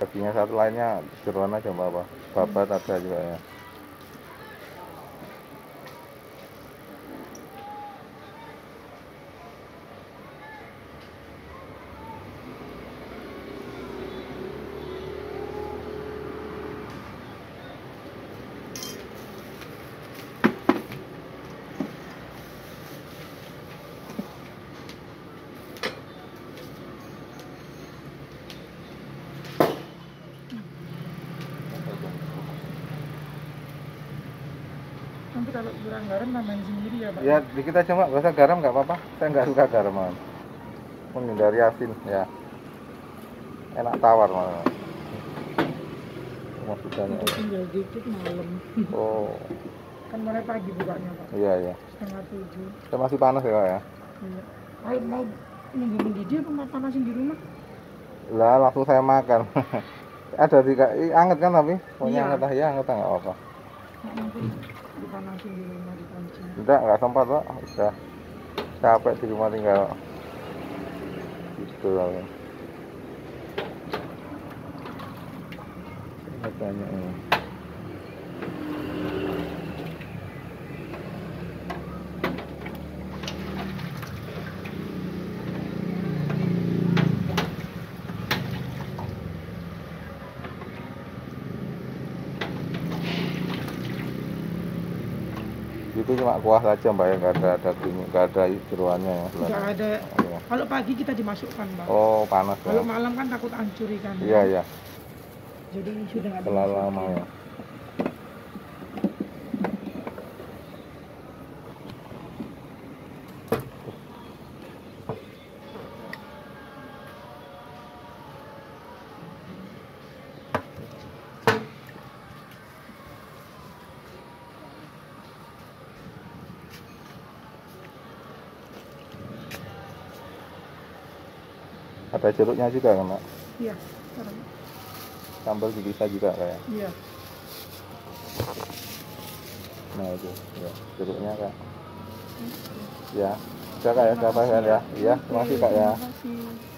dagingnya satu lainnya jeruan aja apa babat ada juga ya Nanti kalau kurang garam tambahin sendiri ya Pak. ya dikit aja mbak gak usah garam nggak apa-apa saya nggak suka garam menghindari asin ya enak tawar banyak Nanti tinggal dikit malam. oh Kan mulai pagi bukanya Pak. iya iya Setengah tujuh. Masih panas ya Kak, ya Iya. Mau mau nunggu mendidih apa panasin di rumah? lah langsung saya makan ada di anget kan tapi pokoknya Iya. anget ah ya anget ah, nggak apa Panci. Enggak, nggak sempat pak. Udah capek di rumah tinggal. Gitu lah. ya. Banyak ini. Itu cuma kuah saja mbak ya, nggak ada daging, nggak ada jeruannya ya. Tidak ada. Iya. Kalau pagi kita dimasukkan Pak. Oh panas ya. Kalau malam kan takut hancur ikan. Iya iya, Jadi sudah nggak dimasukin. lama ya. Ada jeruknya juga kan, Mbak? Iya. sekarang. Sambal bisa juga kayak. Iya. Nah itu, ya, jeruknya kak. Ya, sudah kak ya, sudah ya. Iya, terima kasih kak ya. Terima kasih.